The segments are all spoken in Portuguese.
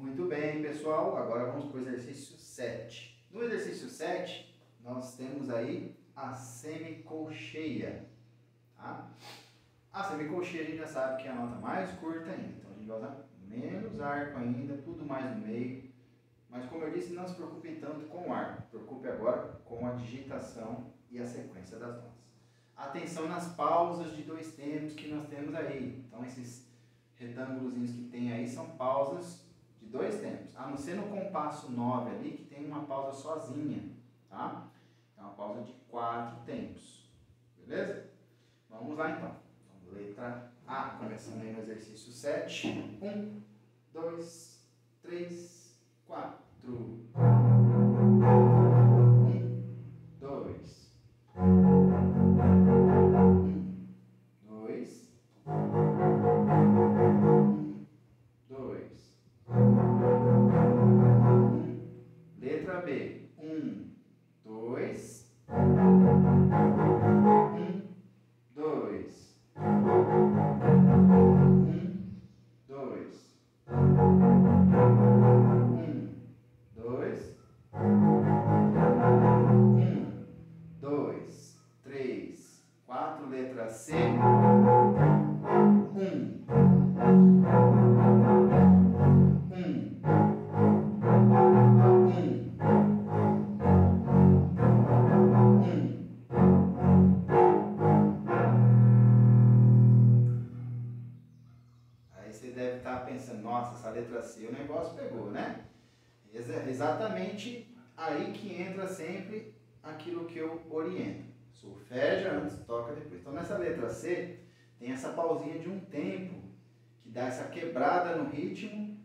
Muito bem, pessoal. Agora vamos para o exercício 7. No exercício 7, nós temos aí a semicolcheia. Tá? A semicolcheia a gente já sabe que é a nota mais curta ainda. Então a gente vai usar menos arco ainda, tudo mais no meio. Mas como eu disse, não se preocupe tanto com o arco. Preocupe agora com a digitação e a sequência das notas. Atenção nas pausas de dois tempos que nós temos aí. Então esses retângulos que tem aí são pausas de dois tempos. A não ser no compasso 9 ali, que tem uma pausa sozinha, tá? É uma pausa de quatro tempos. Beleza? Vamos lá então. então letra A, começando aí no exercício 7. 1, 2, 3, Letra C, o negócio pegou, né? Exatamente aí que entra sempre aquilo que eu oriento. Solfeja antes, toca depois. Então nessa letra C tem essa pausinha de um tempo que dá essa quebrada no ritmo,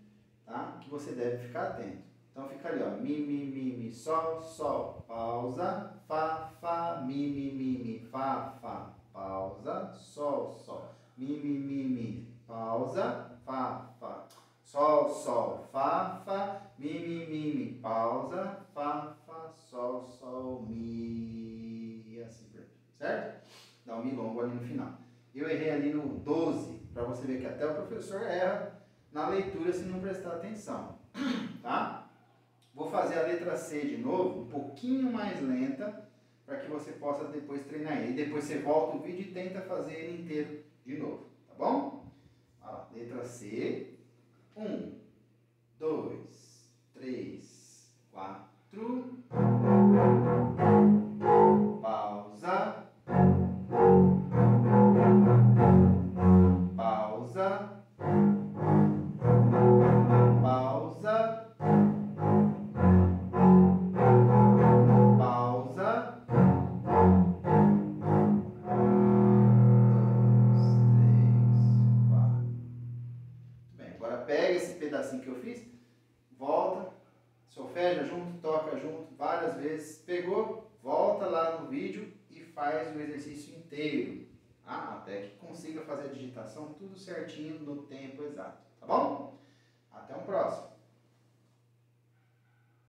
tá? Que você deve ficar atento. Então fica ali, ó, mi, mi, mi, mi, sol, sol, pausa, fá, fá, mi, mi, mi, mi, fá, fá, pausa, sol, sol, mi, mi, mi, mi, pausa, fá, fá. Sol, sol, fá, fá, mi, mi, mi, mi, pausa, fá, fá, sol, sol, mi, assim por certo? Dá um mi longo ali no final. Eu errei ali no 12, para você ver que até o professor erra na leitura se não prestar atenção, tá? Vou fazer a letra C de novo, um pouquinho mais lenta, para que você possa depois treinar ele. Depois você volta o vídeo e tenta fazer ele inteiro de novo, tá bom? Ó, letra C, um, dois, pedacinho que eu fiz, volta, solfeja junto, toca junto várias vezes, pegou, volta lá no vídeo e faz o exercício inteiro, tá? até que consiga fazer a digitação tudo certinho no tempo exato, tá bom? Até um próximo.